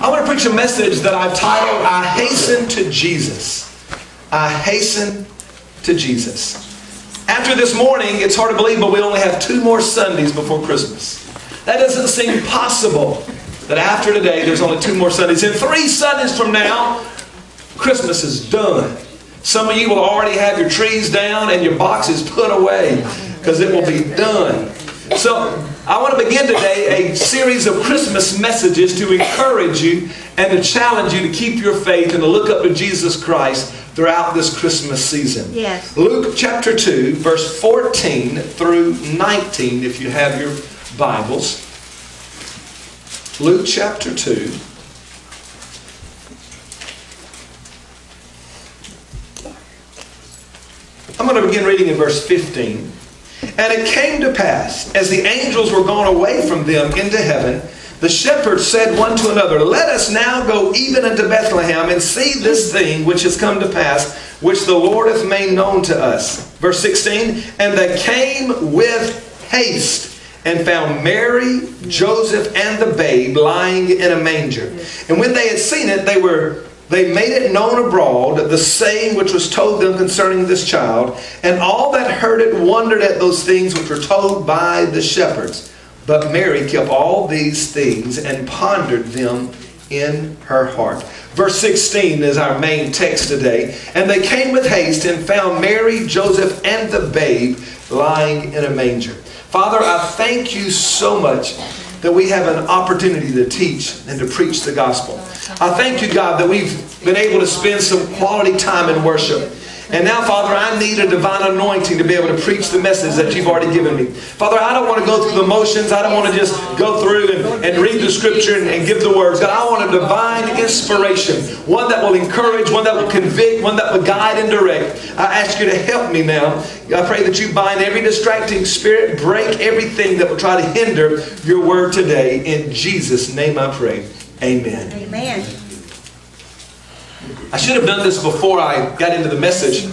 I want to preach a message that I've titled, I Hasten to Jesus. I Hasten to Jesus. After this morning, it's hard to believe, but we only have two more Sundays before Christmas. That doesn't seem possible that after today, there's only two more Sundays. In three Sundays from now, Christmas is done. Some of you will already have your trees down and your boxes put away because it will be done. So I want to begin today a series of Christmas messages to encourage you and to challenge you to keep your faith and to look up to Jesus Christ throughout this Christmas season. Yes. Luke chapter 2, verse 14 through 19, if you have your Bibles. Luke chapter 2. I'm going to begin reading in verse 15. And it came to pass, as the angels were gone away from them into heaven, the shepherds said one to another, Let us now go even unto Bethlehem and see this thing which has come to pass, which the Lord hath made known to us. Verse 16, And they came with haste and found Mary, Joseph, and the babe lying in a manger. And when they had seen it, they were they made it known abroad the saying which was told them concerning this child, and all that heard it wondered at those things which were told by the shepherds. But Mary kept all these things and pondered them in her heart. Verse 16 is our main text today. And they came with haste and found Mary, Joseph, and the babe lying in a manger. Father, I thank you so much that we have an opportunity to teach and to preach the gospel. I thank you, God, that we've been able to spend some quality time in worship. And now, Father, I need a divine anointing to be able to preach the message that you've already given me. Father, I don't want to go through the motions. I don't want to just go through and, and read the scripture and, and give the words. God, I want a divine inspiration, one that will encourage, one that will convict, one that will guide and direct. I ask you to help me now. I pray that you bind every distracting spirit, break everything that will try to hinder your word today. In Jesus' name I pray. Amen. Amen. I should have done this before I got into the message.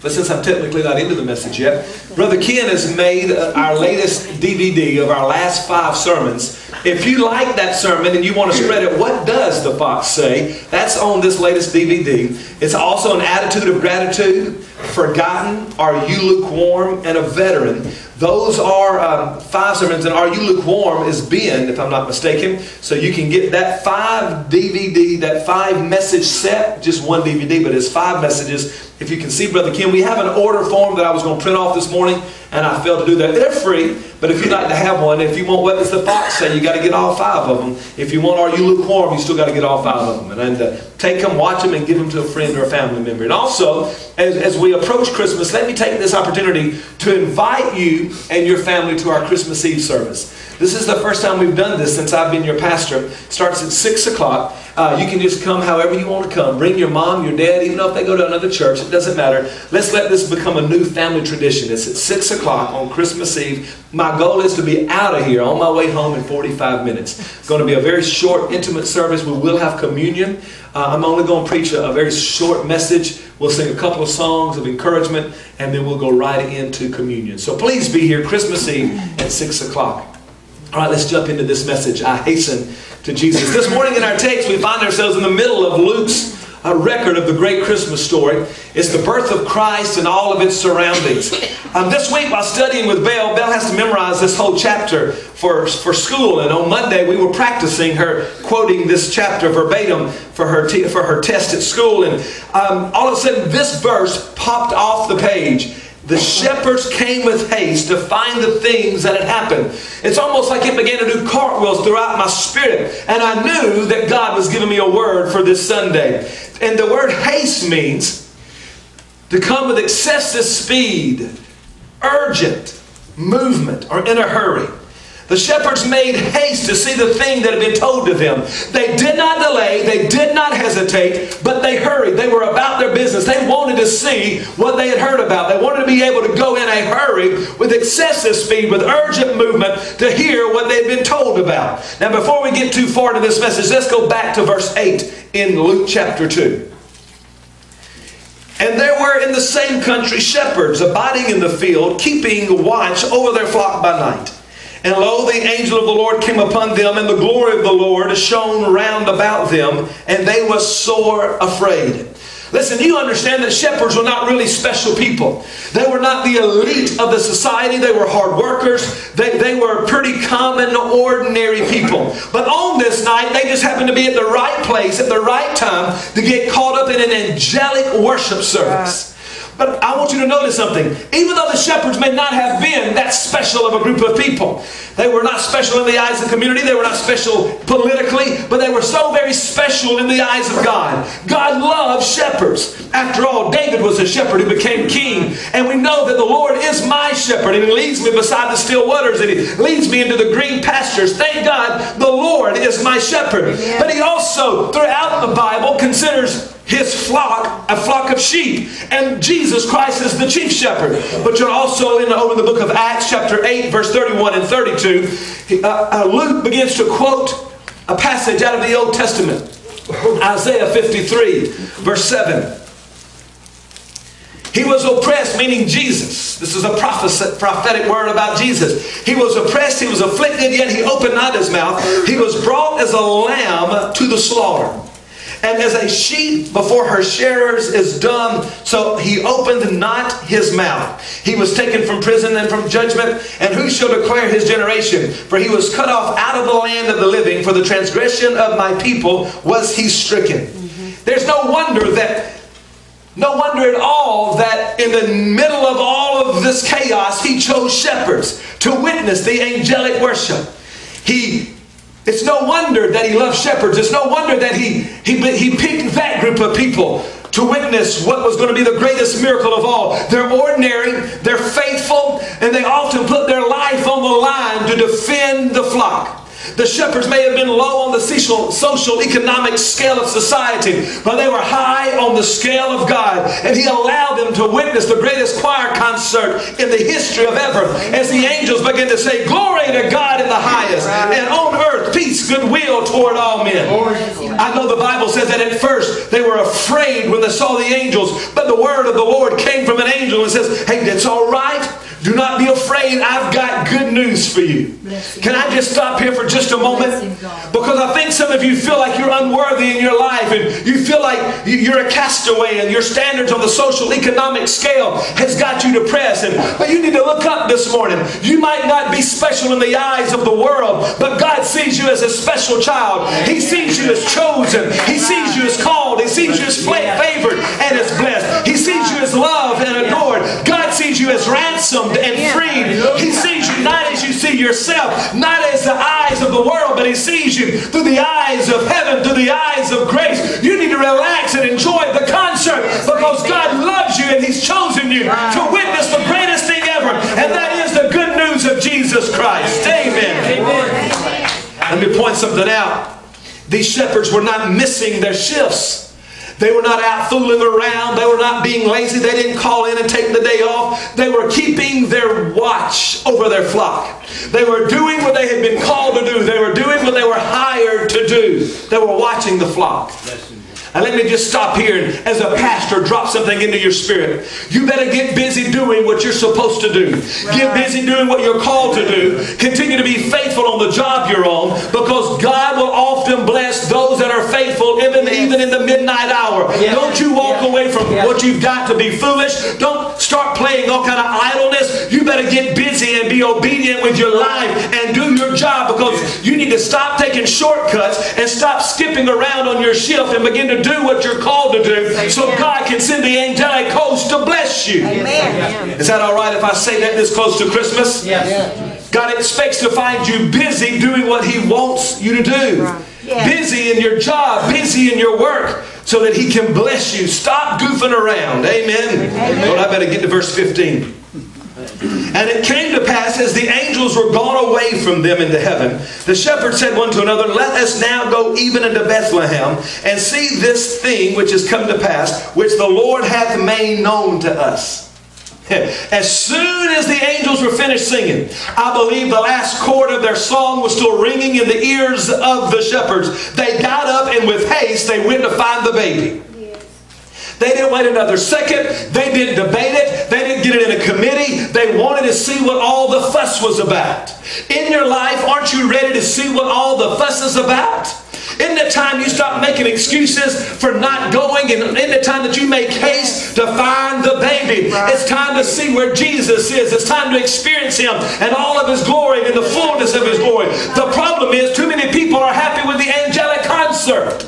But since I'm technically not into the message yet, Brother Ken has made uh, our latest DVD of our last five sermons. If you like that sermon and you want to spread it, what does the fox say? That's on this latest DVD. It's also an attitude of gratitude, forgotten, are you lukewarm, and a veteran. Those are um, five sermons, and Are You Lukewarm is Ben, if I'm not mistaken. So you can get that five DVD, that five message set, just one DVD, but it's five messages. If you can see Brother Kim, we have an order form that I was going to print off this morning, and I failed to do that. They're free, but if you'd like to have one, if you want What Does the Fox Say, you got to get all five of them. If you want Are You Lukewarm, you still got to get all five of them. And, and uh, take them, watch them, and give them to a friend or a family member. And also, as, as we approach Christmas, let me take this opportunity to invite and your family to our Christmas Eve service. This is the first time we've done this since I've been your pastor. It starts at 6 o'clock. Uh, you can just come however you want to come. Bring your mom, your dad, even if they go to another church. It doesn't matter. Let's let this become a new family tradition. It's at 6 o'clock on Christmas Eve. My goal is to be out of here on my way home in 45 minutes. It's going to be a very short, intimate service. We will have communion. Uh, I'm only going to preach a, a very short message. We'll sing a couple of songs of encouragement, and then we'll go right into communion. So please be here Christmas Eve at 6 o'clock. All right, let's jump into this message. I hasten to Jesus. This morning in our text, we find ourselves in the middle of Luke's uh, record of the great Christmas story. It's the birth of Christ and all of its surroundings. Um, this week, while studying with Belle, Belle has to memorize this whole chapter for, for school. And on Monday, we were practicing her quoting this chapter verbatim for her, t- for her test at school. And um, all of a sudden, this verse popped off the page the shepherds came with haste to find the things that had happened. It's almost like it began to do cartwheels throughout my spirit. And I knew that God was giving me a word for this Sunday. And the word haste means to come with excessive speed, urgent movement, or in a hurry. The shepherds made haste to see the thing that had been told to them. They did not delay, they did not hesitate, but they hurried. They were about their business. They wanted to see what they had heard about. They wanted to be able to go in a hurry with excessive speed, with urgent movement to hear what they had been told about. Now, before we get too far into this message, let's go back to verse 8 in Luke chapter 2. And there were in the same country shepherds abiding in the field, keeping watch over their flock by night. And lo, the angel of the Lord came upon them, and the glory of the Lord shone round about them, and they were sore afraid. Listen, you understand that shepherds were not really special people. They were not the elite of the society. They were hard workers. They, they were pretty common, ordinary people. But on this night, they just happened to be at the right place at the right time to get caught up in an angelic worship service. But I want you to notice something. Even though the shepherds may not have been that special of a group of people, they were not special in the eyes of the community, they were not special politically, but they were so very special in the eyes of God. God loves shepherds. After all, David was a shepherd who became king, and we know that the Lord is my shepherd, and he leads me beside the still waters, and he leads me into the green pastures. Thank God the Lord is my shepherd. But he also, throughout the Bible, considers his flock a flock of sheep. And Jesus Christ is the chief shepherd. But you're also in, over the book of Acts, chapter 8, verse 31 and 32. Uh, uh, Luke begins to quote a passage out of the Old Testament Isaiah 53, verse 7. He was oppressed, meaning Jesus. This is a prophetic word about Jesus. He was oppressed, he was afflicted, yet he opened not his mouth. He was brought as a lamb to the slaughter. And as a sheep before her shearers is dumb, so he opened not his mouth. He was taken from prison and from judgment. And who shall declare his generation? For he was cut off out of the land of the living. For the transgression of my people was he stricken. Mm-hmm. There's no wonder that no wonder at all that in the middle of all of this chaos, he chose shepherds to witness the angelic worship. He it's no wonder that he loved shepherds. It's no wonder that he, he, he picked that group of people to witness what was going to be the greatest miracle of all. They're ordinary, they're faithful, and they often put their life on the line to defend the flock. The shepherds may have been low on the social, social economic scale of society, but they were high on the scale of God. And He allowed them to witness the greatest choir concert in the history of ever as the angels began to say, Glory to God in the highest, and on earth peace, goodwill toward all men. I know the Bible says that at first they were afraid when they saw the angels, but the word of the Lord came from an angel and says, Hey, that's all right. Do not be afraid. I've got good news for you. Can I just stop here for just a moment? Because I think some of you feel like you're unworthy in your life and you feel like you're a castaway and your standards on the social economic scale has got you depressed. And, but you need to look up this morning. You might not be special in the eyes of the world, but God sees you as a special child. He sees you as chosen. He sees you as called. He sees you as favored and as blessed. He sees you as loved and adored. Sees you as ransomed ransomed and freed. He sees you not as you see yourself, not as the eyes of the world, but He sees you through the eyes of heaven, through the eyes of grace. You need to relax and enjoy the concert because God loves you and He's chosen you to witness the greatest thing ever, and that is the good news of Jesus Christ. Amen. Amen. Let me point something out. These shepherds were not missing their shifts. They were not out fooling around. They were not being lazy. They didn't call in and take the day off. They were keeping their watch over their flock. They were doing what they had been called to do. They were doing what they were hired to do. They were watching the flock. And let me just stop here and, as a pastor, drop something into your spirit. You better get busy doing what you're supposed to do. Get busy doing what you're called to do. Continue to be faithful on the job you're on because God will often bless those that are faithful even, in the midnight hour. Yes. Don't you walk yes. away from what you've got to be foolish. Don't start playing all kind of idleness. You better get busy and be obedient with your life and do your job because you need to stop taking shortcuts and stop skipping around on your shift and begin to do what you're called to do so God can send the angelic host to bless you. Amen. Is that all right if I say that this close to Christmas? Yes. God expects to find you busy doing what He wants you to do. Busy in your job, busy in your work, so that He can bless you. Stop goofing around. Amen. Amen. Lord, I better get to verse 15. And it came to pass as the angels were gone away from them into heaven, the shepherds said one to another, Let us now go even into Bethlehem and see this thing which has come to pass, which the Lord hath made known to us. As soon as the angels were finished singing, I believe the last chord of their song was still ringing in the ears of the shepherds. They got up and with haste they went to find the baby. They didn't wait another second. They didn't debate it. They didn't get it in a committee. They wanted to see what all the fuss was about. In your life, aren't you ready to see what all the fuss is about? In the time you stop making excuses for not going, and in the time that you make haste to find the baby, it's time to see where Jesus is. It's time to experience Him and all of His glory and the fullness of His glory. The problem is, too many people are happy with the angelic concert.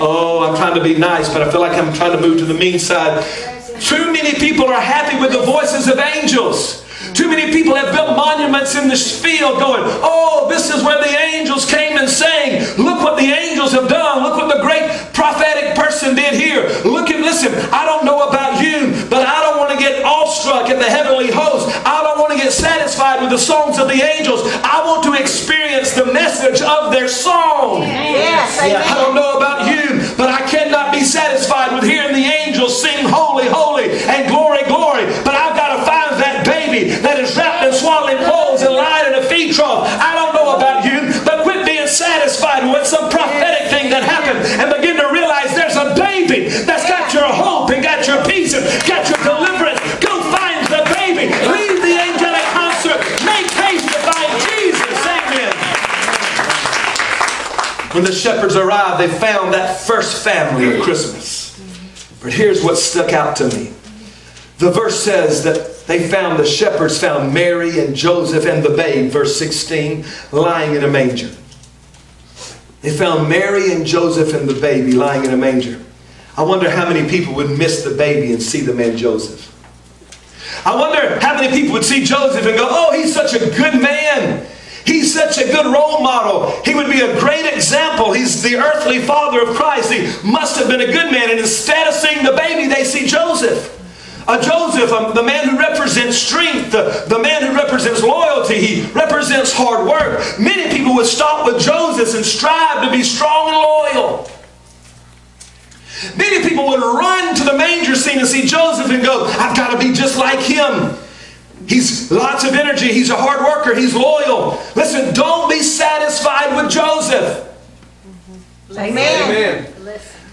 Oh, I'm trying to be nice, but I feel like I'm trying to move to the mean side. Too many people are happy with the voices of angels. Too many people have built monuments in this field going, oh, this is where the angels came and sang. Look what the angels have done. Look what the great prophetic person did here. Look and listen, I don't know about you, but I don't want to get awestruck at the heavenly host. I don't want to get satisfied with the songs of the angels. I want to experience the message of their song. Yes, I don't know about you, shepherds arrived, they found that first family of Christmas. But here's what stuck out to me. The verse says that they found, the shepherds found Mary and Joseph and the babe, verse 16, lying in a manger. They found Mary and Joseph and the baby lying in a manger. I wonder how many people would miss the baby and see the man Joseph. I wonder how many people would see Joseph and go, oh, he's such a good man. He's such a good role model. He would be a great example. He's the earthly father of Christ. He must have been a good man. And instead of seeing the baby, they see Joseph. A Joseph, um, the man who represents strength, the, the man who represents loyalty, he represents hard work. Many people would stop with Joseph and strive to be strong and loyal. Many people would run to the manger scene and see Joseph and go, I've got to be just like him. He's lots of energy. He's a hard worker. He's loyal. Listen, don't be satisfied with Joseph. Amen. Amen.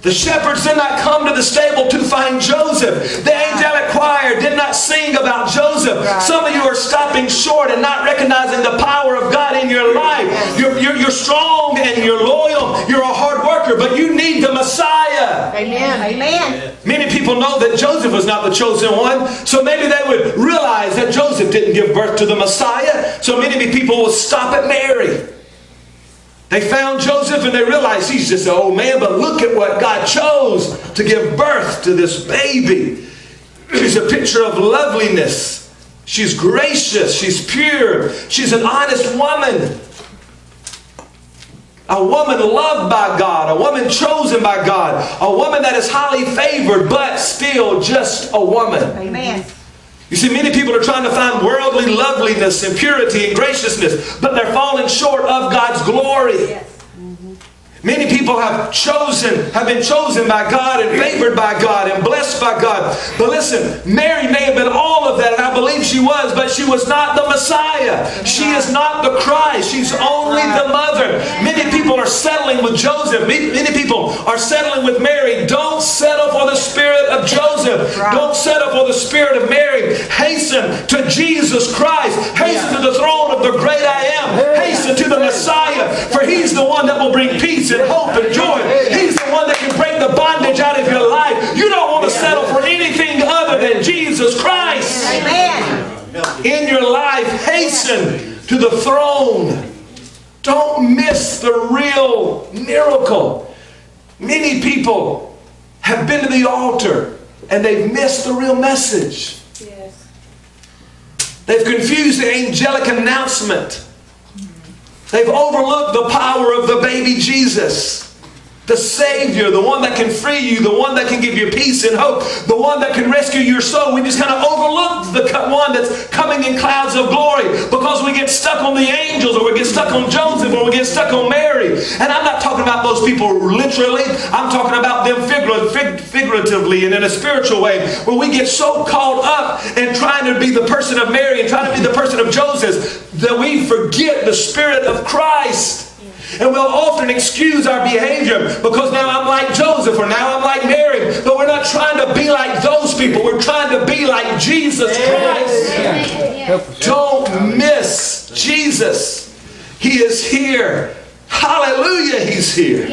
The shepherds did not come to the stable to find Joseph. The angelic choir did not sing about Joseph. Some of you are stopping short and not recognizing the power of God in your life. You're, you're, you're strong and you're loyal. You're a hard worker, but you need the Messiah. Amen. Amen. Many people know that Joseph was not the chosen one, so maybe they would realize that Joseph didn't give birth to the Messiah. So many people will stop at Mary. They found Joseph and they realized he's just an old man, but look at what God chose to give birth to this baby. She's a picture of loveliness. She's gracious. She's pure. She's an honest woman. A woman loved by God, a woman chosen by God, a woman that is highly favored, but still just a woman. Amen. You see, many people are trying to find worldly loveliness and purity and graciousness, but they're falling short of God's glory. Many people have chosen, have been chosen by God and favored by God and blessed by God. But listen, Mary may have been all of that, and I believe she was, but she was not the Messiah. She is not the Christ. She's only the mother. Many people are settling with Joseph. Many people are settling with Mary. Don't settle for the spirit of Joseph. Don't settle for the spirit of Mary. Hasten to Jesus Christ. Hasten to the throne of the great I am. Hasten to the Messiah, for He's the one that will bring peace and hope and joy. He's the one that can break the bondage out of your life. You don't want to settle for anything other than Jesus Christ. Amen. In your life, hasten to the throne. Don't miss the real miracle. Many people have been to the altar and they've missed the real message. Yes. They've confused the angelic announcement. They've overlooked the power of the baby Jesus. The Savior, the one that can free you, the one that can give you peace and hope, the one that can rescue your soul. We just kind of overlook the one that's coming in clouds of glory because we get stuck on the angels or we get stuck on Joseph or we get stuck on Mary. And I'm not talking about those people literally, I'm talking about them figuratively and in a spiritual way where we get so caught up in trying to be the person of Mary and trying to be the person of Joseph that we forget the Spirit of Christ. And we'll often excuse our behavior because now I'm like Joseph or now I'm like Mary. But we're not trying to be like those people. We're trying to be like Jesus Christ. Don't miss Jesus. He is here. Hallelujah, He's here.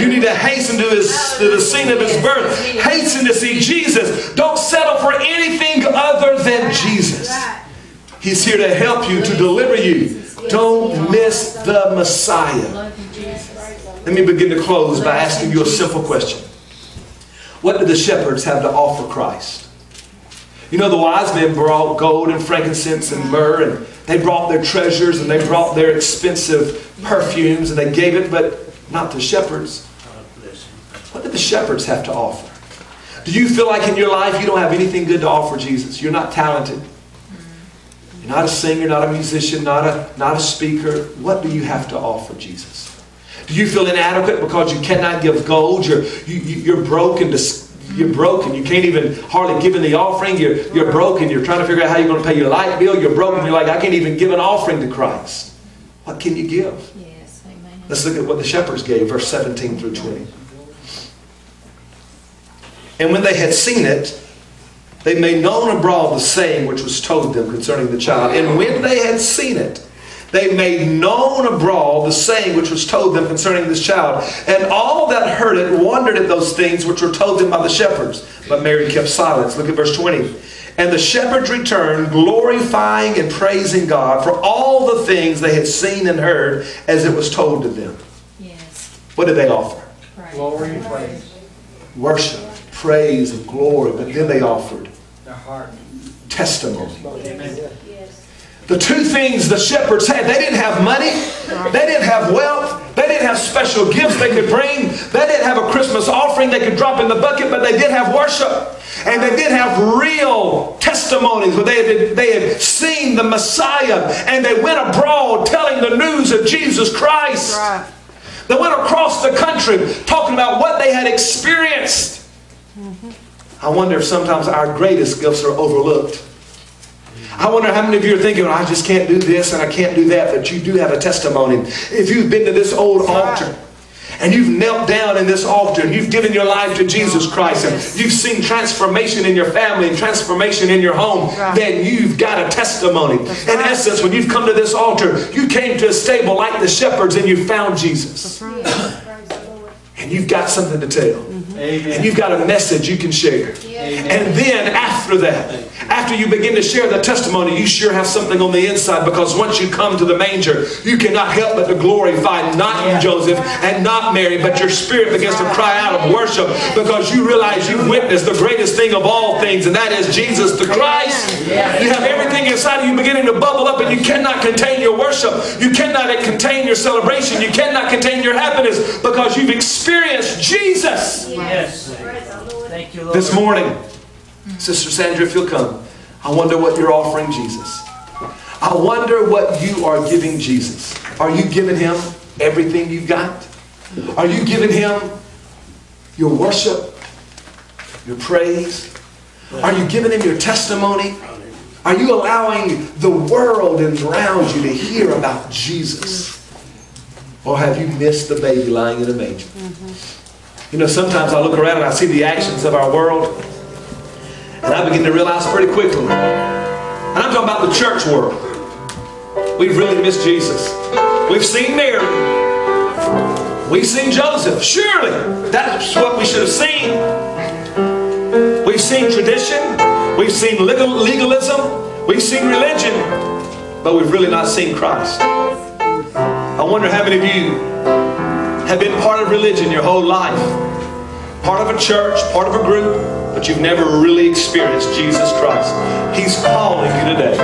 You need to hasten to, his, to the scene of His birth. Hasten to see Jesus. Don't settle for anything other than Jesus. He's here to help you, to deliver you. Don't miss the Messiah. Let me begin to close by asking you a simple question. What did the shepherds have to offer Christ? You know, the wise men brought gold and frankincense and myrrh, and they brought their treasures and they brought their expensive perfumes and they gave it, but not the shepherds. What did the shepherds have to offer? Do you feel like in your life you don't have anything good to offer Jesus? You're not talented. You're not a singer, not a musician, not a, not a speaker. What do you have to offer Jesus? Do you feel inadequate because you cannot give gold? You're, you, you're broken. You're broken. You can't even hardly give in the offering. You're, you're broken. You're trying to figure out how you're going to pay your light bill. You're broken. You're like, I can't even give an offering to Christ. What can you give? Yes, amen. Let's look at what the shepherds gave, verse 17 through 20. And when they had seen it, they made known abroad the saying which was told them concerning the child. And when they had seen it, they made known abroad the saying which was told them concerning this child. And all that heard it wondered at those things which were told them by the shepherds. But Mary kept silence. Look at verse 20. And the shepherds returned, glorifying and praising God for all the things they had seen and heard as it was told to them. Yes. What did they offer? Praise. Glory and praise. Worship, praise, and glory. But then they offered testimony. The two things the shepherds had, they didn't have money, they didn't have wealth, they didn't have special gifts they could bring, they didn't have a Christmas offering they could drop in the bucket, but they did have worship. And they did have real testimonies where they had, they had seen the Messiah and they went abroad telling the news of Jesus Christ. They went across the country talking about what they had experienced. I wonder if sometimes our greatest gifts are overlooked. I wonder how many of you are thinking, I just can't do this and I can't do that, but you do have a testimony. If you've been to this old altar, and you've knelt down in this altar and you've given your life to Jesus Christ and you've seen transformation in your family and transformation in your home, then you've got a testimony. In essence, when you've come to this altar, you came to a stable like the shepherds and you found Jesus. And you've got something to tell. And you've got a message you can share. And then after that, after you begin to share the testimony, you sure have something on the inside because once you come to the manger, you cannot help but to glorify not you, Joseph, and not Mary, but your spirit begins to cry out of worship because you realize you've witnessed the greatest thing of all things, and that is Jesus the Christ. You have everything inside of you beginning to bubble up, and you cannot contain your worship. You cannot contain your celebration. You cannot contain your happiness because you've experienced Jesus. Yes. Thank you, Lord. This morning, Sister Sandra, if you'll come, I wonder what you're offering Jesus. I wonder what you are giving Jesus. Are you giving him everything you've got? Are you giving him your worship, your praise? Are you giving him your testimony? Are you allowing the world and around you to hear about Jesus? Or have you missed the baby lying in a manger? Mm-hmm. You know, sometimes I look around and I see the actions of our world, and I begin to realize pretty quickly. And I'm talking about the church world. We've really missed Jesus. We've seen Mary. We've seen Joseph. Surely that's what we should have seen. We've seen tradition. We've seen legal, legalism. We've seen religion. But we've really not seen Christ. I wonder how many of you have been part of religion your whole life, part of a church, part of a group, but you've never really experienced Jesus Christ. He's calling you today.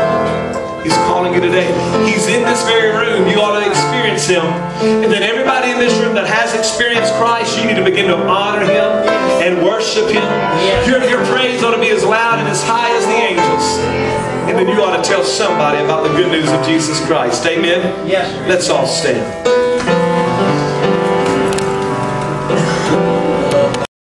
He's calling you today. He's in this very room. You ought to experience Him. And then everybody in this room that has experienced Christ, you need to begin to honor Him and worship Him. Your, your praise ought to be as loud and as high as the angels. And then you ought to tell somebody about the good news of Jesus Christ. Amen? Yes. Let's all stand. Thank you.